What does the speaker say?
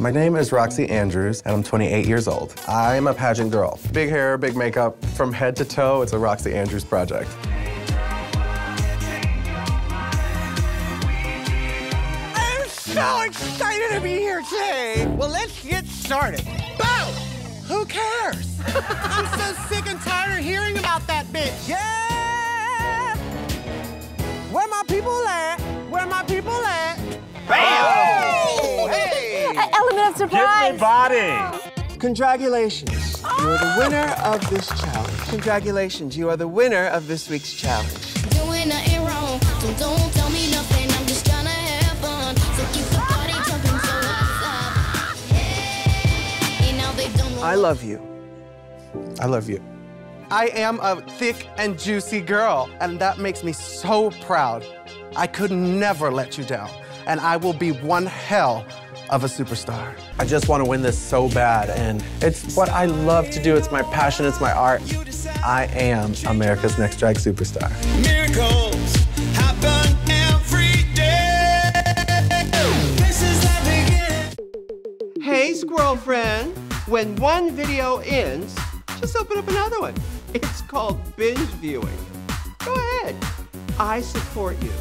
My name is Roxxxy Andrews, and I'm 28 years old. I'm a pageant girl. Big hair, big makeup, from head to toe, it's a Roxxxy Andrews project. I'm so excited to be here today. Well, let's get started. Boom! Who cares? I'm so sick and tired of hearing about that bitch. Yeah! Where my people at? Surprise. Give me body. Congratulations. You are the oh. winner of this challenge. Congratulations. You are the winner of this week's challenge. Doing nothing wrong, so don't tell me nothing. I'm just trying to have fun. So keep the party jumping, so what's up? Hey, now they don't know. I love you. I love you. I am a thick and juicy girl, and that makes me so proud. I could never let you down, and I will be one hell of a superstar. I just want to win this so bad, and it's what I love to do. It's my passion, it's my art. I am America's Next Drag Superstar. Miracles happen every day. This is the beginning. Hey, squirrel friend. When one video ends, just open up another one. It's called binge viewing. Go ahead. I support you.